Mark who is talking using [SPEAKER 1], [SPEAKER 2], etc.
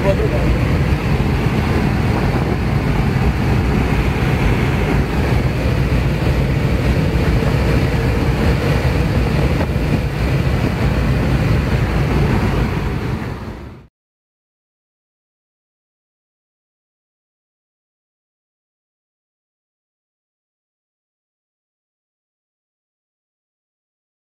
[SPEAKER 1] vou madrugada.